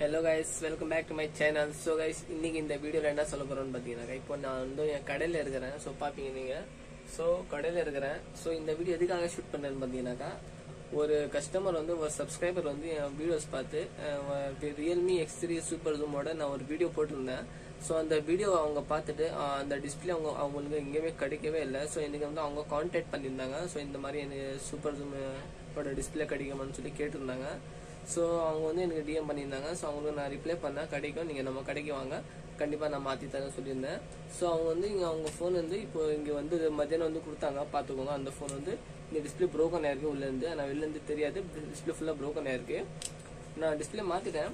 Hello guys welcome back to my channel so guys இன்னைக்கு இந்த வீடியோவில் என்ன சொல்ல போகிறோன்னு பார்த்தீங்கன்னா இப்போ நான் வந்து என் கடையில் இருக்கிறேன். ஸோ பார்ப்பீங்க நீங்கள் ஸோ கடையில் இருக்கிறேன். ஸோ இந்த வீடியோ எதுக்காக ஷூட் பண்ணேன்னு பார்த்தீங்கன்னாக்கா ஒரு கஸ்டமர் வந்து ஒரு சப்ஸ்கிரைபர் வந்து என் வீடியோஸ் பார்த்து ரியல்மி எக்ஸ் த்ரீ சூப்பர் ஜூமோட நான் ஒரு வீடியோ போட்டிருந்தேன். ஸோ அந்த வீடியோ அவங்க பார்த்துட்டு அந்த டிஸ்பிளே அவங்க அவங்களுக்கு எங்கேயுமே கிடைக்கவே இல்லை. ஸோ எனக்கு வந்து அவங்க கான்டாக்ட் பண்ணியிருந்தாங்க. ஸோ இந்த மாதிரி எனக்கு சூப்பர் ஜூமோட டிஸ்பிளே கிடைக்குமான்னு சொல்லி கேட்டிருந்தாங்க. ஸோ அவங்க வந்து எனக்கு டிஎம் பண்ணியிருந்தாங்க. ஸோ அவங்களுக்கு நான் ரிப்ளை பண்ணேன். கிடைக்கும் நீங்கள் நம்ம கடைக்கு வாங்க. கண்டிப்பாக நான் மாற்றி தரேன் சொல்லியிருந்தேன். ஸோ அவங்க வந்து இங்கே அவங்க ஃபோன் வந்து இப்போ இங்கே வந்து மத்தியானம் வந்து கொடுத்தாங்க. பார்த்துக்கோங்க. அந்த ஃபோன் வந்து இந்த டிஸ்பிளே ப்ரோக்கன் ஆயிருக்கு உள்ளேருந்து. நான் வெளிலேருந்து தெரியாது. டிஸ்பிளே ஃபுல்லாக ப்ரோக்கன் ஆயிருக்கு. நான் டிஸ்பிளே மாற்றிட்டேன்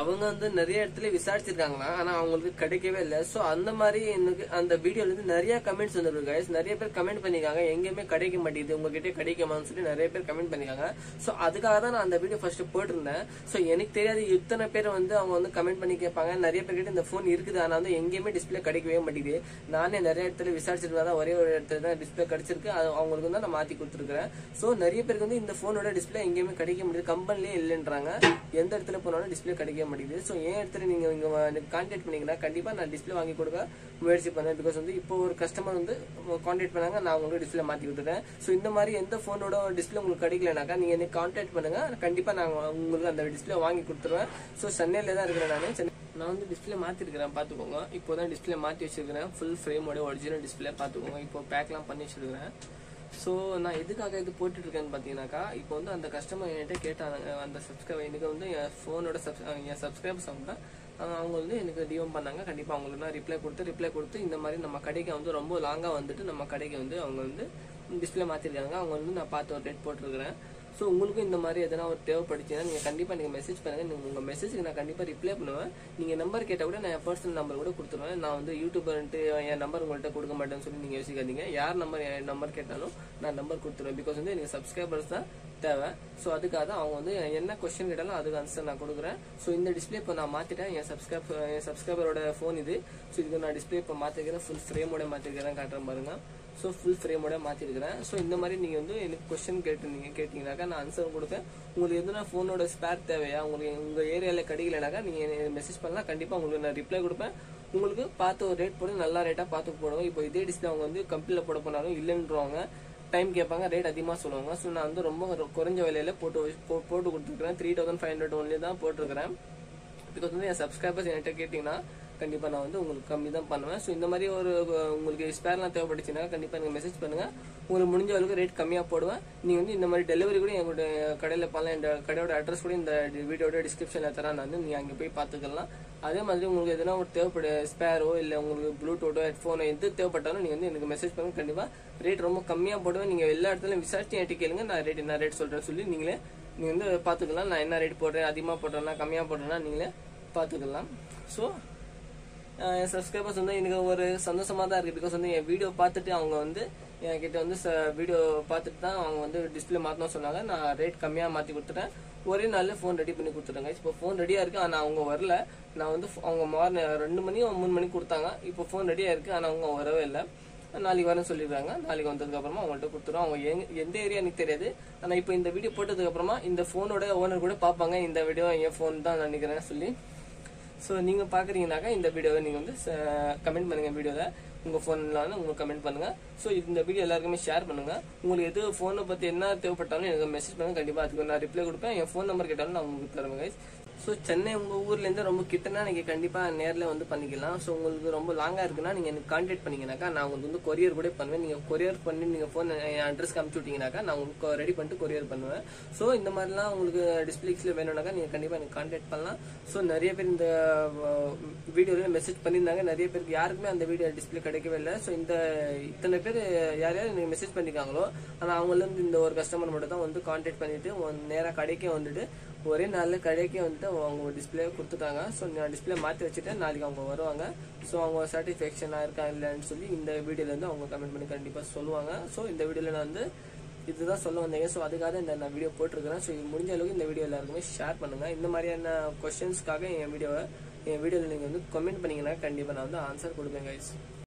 அவங்க வந்து நிறைய இடத்துல விசாரிச்சிருக்காங்களா ஆனா அவங்களுக்கு கிடைக்கவே இல்லை. சோ அந்த மாதிரி எனக்கு அந்த வீடியோல இருந்து நிறைய கமெண்ட்ஸ் வந்துருக்கு கைஸ் நிறைய பேர் கமெண்ட் பண்ணிருக்காங்க. எங்கேயுமே கிடைக்க மாட்டேங்குது. உங்ககிட்ட கிடைக்குமான்னு சொல்லி நிறைய பேர் கமெண்ட் பண்ணிருக்காங்க. சோ அதுக்காக தான் நான் அந்த வீடியோ ஃபர்ஸ்ட் போட்டிருந்தேன். சோ எனக்கு தெரியாது இத்தனை பேர் வந்து அவங்க வந்து கமெண்ட் பண்ணி கேட்பாங்க. நிறைய பேர்கிட்ட இந்த ஃபோன் இருக்குது. ஆனா வந்து எங்கேயுமே டிஸ்பிளே கிடைக்கவே மாட்டேங்குது. நானே நிறைய இடத்துல விசாரிச்சிருக்கா தான் ஒரே ஒரு இடத்துல தான் டிஸ்பிளே கிடைச்சிருக்கு. அது அவங்களுக்கு தான் நான் மாத்தி கொடுத்துருக்கேன் சோ நிறைய பேருக்கு வந்து இந்த போனோட டிஸ்பிளே எங்கேயுமே கிடைக்க முடியாது கம்பெனிலே இல்லைன்றாங்க. எந்த இடத்துல போனாலும் டிஸ்பிளே கிடைக்க மாட்டேங்குது. ஸோ ஏன் இடத்துல நீங்கள் இங்கே எனக்கு கான்டாக்ட் பண்ணீங்கன்னா கண்டிப்பாக நான் டிஸ்பிளே வாங்கி கொடுக்க முயற்சி பண்ணேன் பிகாஸ் வந்து இப்போ ஒரு கஸ்டமர் வந்து கான்டாக்ட் பண்ணாங்க நான் உங்களுக்கு டிஸ்பிளே மாற்றி கொடுத்துட்டேன். ஸோ இந்த மாதிரி எந்த ஃபோனோட டிஸ்பிளே உங்களுக்கு கிடைக்கலனாக்கா நீங்கள் எனக்கு கான்டாக்ட் பண்ணுங்கள் கண்டிப்பாக நான் உங்களுக்கு அந்த டிஸ்பிளே வாங்கி கொடுத்துருவேன். ஸோ சென்னையில் தான் இருக்கிறேன் நான். சென்னை நான் வந்து டிஸ்பிளே மாற்றிருக்கிறேன் பார்த்துக்கோங்க இப்போ தான் டிஸ்பிளே மாற்றி வச்சிருக்கிறேன் ஃபுல் ஃப்ரேமோட ஒரிஜினல் டிஸ்பிளே பார்த்துக்கோங்க இப்போ பேக்லாம் பண்ணி வச்சிருக்கிறேன். ஸோ நான் எதுக்காக இது போட்டுட்ருக்கேன்னு பார்த்தீங்கன்னாக்கா இப்போ வந்து அந்த கஸ்டமர் என்கிட்ட கேட்டாங்க அந்த சப்ஸ்கிரைபர் எனக்கு வந்து என் ஃபோனோட சப் என் சப்ஸ்கிரைபர்ஸ் அவங்க அவங்க வந்து எனக்கு டிஎம் பண்ணாங்க. கண்டிப்பாக அவங்களுக்கு நான் ரிப்ளை கொடுத்து ரிப்ளை கொடுத்து இந்த மாதிரி நம்ம கடைக்கு வந்து ரொம்ப லாங்காக வந்துட்டு நம்ம கடைக்கு வந்து அவங்க வந்து டிஸ்பிளே மாற்றிருக்காங்க அவங்க வந்து நான் பார்த்து ஒரு ரேட் போட்டிருக்கிறேன். ஸோ உங்களுக்கும் இந்த மாதிரி எதனா ஒரு தேவைப்படுச்சுன்னா நீங்கள் கண்டிப்பாக நீங்கள் மெசேஜ் பண்ணுங்கள் நீங்கள் உங்கள் மெசேஜுக்கு நான் கண்டிப்பாக ரிப்ளை பண்ணுவேன். நீங்கள் நம்பர் கேட்டால் கூட நான் என் பர்சனல் நம்பர் கூட கொடுத்துருவேன். நான் வந்து யூடியூபர்ன்ட்டு என் நம்பர் உங்கள்கிட்ட கொடுக்க மாட்டேன்னு சொல்லி நீங்கள் யோசிக்காதீங்க. யார் நம்பர் என் நம்பர் கேட்டாலும் நான் நம்பர் கொடுத்துருவேன். பிகாஸ் வந்து எனக்கு சப்ஸ்கிரைபர்ஸ் தான் தேவை. ஸோ அதுக்காக தான் அவங்க வந்து என்ன கொஸ்டின் கேட்டாலும் அதுக்கு ஆன்சர் நான் கொடுக்குறேன். ஸோ இந்த டிஸ்பிளே இப்போ நான் மாற்றிட்டேன் என் சப்ஸ்கிரைப் என் சப்ஸ்கிரைபரோட ஃபோன் இது. ஸோ இதுக்கு நான் டிஸ்பிளே இப்போ மாற்றிருக்கிறேன் ஃபுல் ஃப்ரேமோட மாற்றிருக்கிறேன் காட்டுறேன் பாருங்க. ஸோ ஃபுல் ஃப்ரேமோட மாற்றிருக்கிறேன் ஸோ இந்த மாதிரி நீங்கள் வந்து எனக்கு கொஸ்டின் கேட்டுருந்தீங்க கேட்டிங்கனாக்கா நான் ஆன்சர் கொடுப்பேன். உங்களுக்கு எதுனா ஃபோனோட ஸ்பேர் தேவையா? உங்களுக்கு உங்கள் ஏரியாவில் கிடைக்கலனாக்கா நீங்கள் மெசேஜ் பண்ணலாம் கண்டிப்பாக உங்களுக்கு நான் ரிப்ளை கொடுப்பேன். உங்களுக்கு பார்த்து ஒரு ரேட் போட்டு நல்லா ரேட்டாக பார்த்து போடுவோம் இப்போ இதே டிஸ்பிளே அவங்க வந்து கம்பெனியில் போட போனாலும் இல்லைன்றவங்க டைம் கேட்பாங்க ரேட் அதிகமாக சொல்லுவாங்க. ஸோ நான் வந்து ரொம்ப குறைஞ்ச விலையில போட்டு போ- போட்டு கொடுத்துருக்கேன் three thousand five hundred only தான் போட்டிருக்கிறேன். பிகாஸ் வந்து என் சப்ஸ்கிரைபர்ஸ் என்கிட்ட கேட்டிங்கன்னா கண்டிப்பாக நான் வந்து உங்களுக்கு கம்மி தான் பண்ணுவேன். ஸோ இந்த மாதிரி ஒரு உங்களுக்கு ஸ்பேர்லாம் தேவைப்பட்டுச்சுன்னா கண்டிப்பாக நீங்கள் மெசேஜ் பண்ணுங்கள் உங்களுக்கு முடிஞ்ச அளவுக்கு ரேட் கம்மியாக போடுவேன். நீங்கள் வந்து இந்த மாதிரி டெலிவரி கூட எங்களுடைய கடையில் பண்ணலாம். இந்த கடையோட அட்ரஸ் கூட இந்த வீடியோட டிஸ்கிரிப்ஷனில் தரேன் நான். வந்து நீங்கள் அங்கே போய் பார்த்துக்கலாம் அதே மாதிரி உங்களுக்கு எதனா ஒரு தேவைப்பட ஸ்பேரோ இல்லை உங்களுக்கு ப்ளூடூத்தோ ஹெட்ஃபோனோ எது தேவைப்பட்டாலும் நீங்கள் வந்து எனக்கு மெசேஜ் பண்ணுங்க. கண்டிப்பாக ரேட் ரொம்ப கம்மியாக போடுவேன். நீங்கள் எல்லா இடத்துலையும் விசாரிச்சு என்கிட்ட கேளுங்க. நான் ரேட் என்ன ரேட் சொல்கிறேன்னு சொல்லி நீங்களே நீங்கள் வந்து பார்த்துக்கலாம் நான் என்ன ரேட் போடுறேன்? அதிகமாக போடுறேன்னா கம்மியாக போடுறேன்னா நீங்களே பார்த்துக்கலாம் ஸோ என் சப்ஸ்கிரைபர்ஸ் வந்து எனக்கு ஒரு சந்தோஷமா தான் இருக்கு. பிகாஸ் வந்து என் வீடியோ பார்த்துட்டு அவங்க வந்து என்கிட்ட வந்து வீடியோ பார்த்துட்டு தான் அவங்க வந்து டிஸ்பிளே மாற்றணும் சொன்னாங்க. நான் ரேட் கம்மியாக மாற்றி கொடுத்துட்டேன். ஒரே நாளில் ஃபோன் ரெடி பண்ணி கொடுத்துட்டாங்க. இப்போ ஃபோன் ரெடியாக இருக்கு. ஆனால் அவங்க வரல. நான் வந்து அவங்க மார்னிங் ரெண்டு மணி மூணு மணிக்கு கொடுத்தாங்க. இப்போ ஃபோன் ரெடியாக இருக்கு. ஆனால் அவங்க வரவே இல்லை. நாளைக்கு வரேன்னு சொல்லிடுறாங்க. நாளைக்கு வந்ததுக்கு அப்புறமா அவங்கள்ட்ட கொடுத்துருவோம் அவங்க எங்க எந்த ஏரியா எனக்கு தெரியாது. ஆனால் இப்போ இந்த வீடியோ போட்டதுக்கப்புறமா இந்த ஃபோனோட ஓனர் கூட பார்ப்பாங்க. இந்த வீடியோ என் ஃபோன் தான் நினைக்கிறேன் சொல்லி. ஸோ நீங்கள் பார்க்குறீங்கனாக்கா இந்த வீடியோவை நீங்கள் வந்து கமெண்ட் பண்ணுங்க வீடியோவில் உங்கள் ஃபோனில் வந்து உங்களுக்கு கமெண்ட் பண்ணுங்க. ஸோ இந்த வீடியோ எல்லாருக்குமே ஷேர் பண்ணுங்க. உங்களுக்கு எது ஃபோனை பற்றி என்ன தேவைப்பட்டாலும் எனக்கு மெசேஜ் பண்ணுங்க. கண்டிப்பாக அதுக்கு நான் ரிப்ளை கொடுப்பேன். என் ஃபோன் நம்பர் கேட்டாலும் நான் உங்களுக்கு தருவேன் கைஸ் ஸோ சென்னை உங்கள் ஊர்லேருந்து ரொம்ப கிட்டனா நீங்கள் கண்டிப்பாக நேரில் வந்து பண்ணிக்கலாம். ஸோ உங்களுக்கு ரொம்ப லாங்காக இருக்குன்னா நீங்கள் எனக்கு கான்டாக்ட் பண்ணிங்கனாக்கா நான் உங்களுக்கு வந்து கொரியர் கூட பண்ணுவேன். நீங்கள் கொரியர் பண்ணி நீங்கள் ஃபோன் என் அட்ரஸ்க்கு அனுப்பிச்சி விட்டீங்கனாக்கா நான் உங்களுக்கு ரெடி பண்ணிட்டு கொரியர் பண்ணுவேன். ஸோ இந்த மாதிரிலாம் உங்களுக்கு டிஸ்பிளேஸில் வேணும்னாக்கா நீங்கள் கண்டிப்பாக எனக்கு கான்டாக்ட் பண்ணலாம். ஸோ நிறைய பேர் இந்த வீடியோவில் மெசேஜ் பண்ணியிருந்தாங்க. நிறைய பேருக்கு யாருக்குமே அந்த வீடியோ டிஸ்பிளே கிடைக்கவே இல்லை. ஸோ இந்த இத்தனை பேர் யார் யார் நீங்கள் மெசேஜ் பண்ணியிருக்காங்களோ ஆனால் அவங்களேருந்து இந்த ஒரு கஸ்டமர் மட்டும் தான் வந்து கான்டாக்ட் பண்ணிவிட்டு நேராக கடைக்கே வந்துட்டு ஒரே நாளில் கடைக்கு வந்துட்டு அவங்க டிஸ்பிளே கொடுத்துட்டாங்க. ஸோ நான் டிஸ்பிளே மாற்றி வச்சுட்டேன். நாளைக்கு அவங்க வருவாங்க. ஸோ அவங்க சாட்டிஸ்ஃபேக்ஷனாக இருக்கா இல்லைன்னு சொல்லி இந்த வீடியோலேருந்து அவங்க கமெண்ட் பண்ணி கண்டிப்பாக சொல்லுவாங்க. ஸோ இந்த வீடியோவில் நான் வந்து இதுதான் சொல்ல வந்தேங்க. ஸோ அதுக்காக இந்த நான் வீடியோ போட்டிருக்கிறேன். ஸோ இது முடிஞ்ச அளவுக்கு இந்த வீடியோ எல்லாருக்குமே ஷேர் பண்ணுங்கள் இந்த மாதிரியான கொஷின்ஸ்க்காக என் வீடியோவை என் வீடியோவில் நீங்கள் வந்து கமெண்ட் பண்ணிங்கன்னா கண்டிப்பாக நான் வந்து ஆன்சர் கொடுப்பேன் கைஸ்